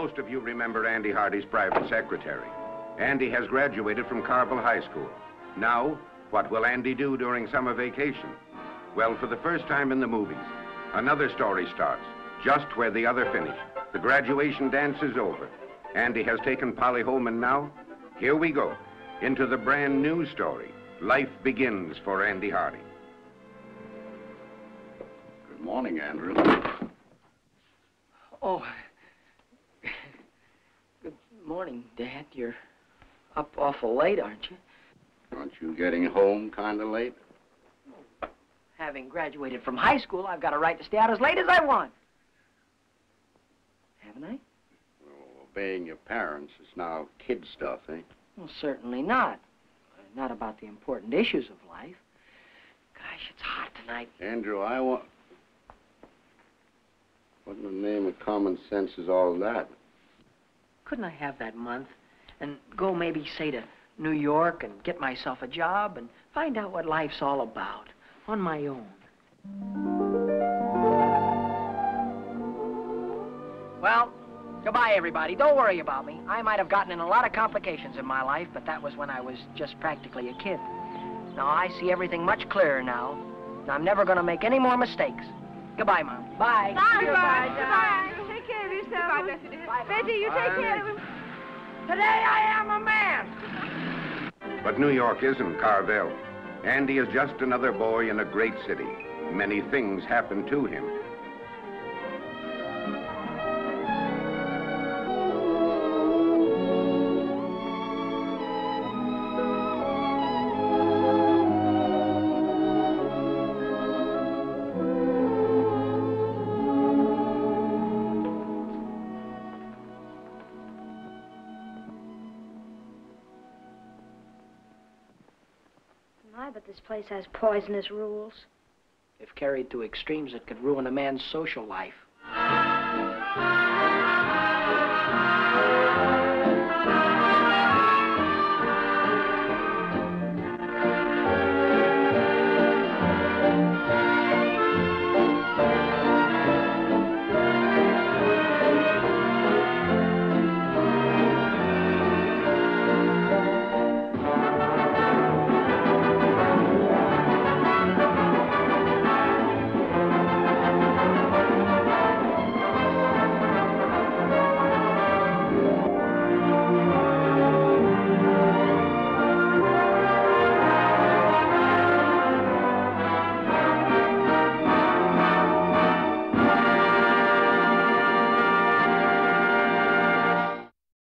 Most of you remember Andy Hardy's private secretary. Andy has graduated from Carvel High School. Now, what will Andy do during summer vacation? Well, for the first time in the movies, another story starts, just where the other finished. The graduation dance is over. Andy has taken Polly home, and now, here we go, into the brand new story. Life begins for Andy Hardy. Good morning, Andrew. Oh. Good morning, Dad. You're up awful late, aren't you? Aren't you getting home kind of late? Having graduated from high school, I've got a right to stay out as late as I want. Haven't I? Well, obeying your parents is now kid stuff, eh? Well, certainly not. Not about the important issues of life. Gosh, it's hot tonight. Andrew, I want... What in the name of common sense is all that? Couldn't I have that month and go maybe, say, to New York and get myself a job and find out what life's all about on my own? Well, goodbye, everybody. Don't worry about me. I might have gotten in a lot of complications in my life, but that was when I was just practically a kid. Now, I see everything much clearer now. and I'm never going to make any more mistakes. Goodbye, Mom. Bye. Bye, Goodbye, Bye. Take care of yourself. Betty, you take care of him. Today I am a man. But New York isn't Carvel. Andy is just another boy in a great city. Many things happen to him. My, but this place has poisonous rules. If carried to extremes, it could ruin a man's social life.